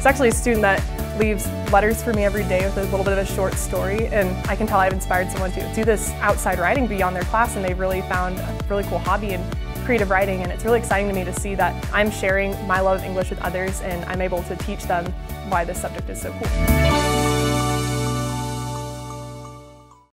It's actually a student that leaves letters for me every day with a little bit of a short story and I can tell I've inspired someone to do this outside writing beyond their class and they've really found a really cool hobby in creative writing and it's really exciting to me to see that I'm sharing my love of English with others and I'm able to teach them why this subject is so cool.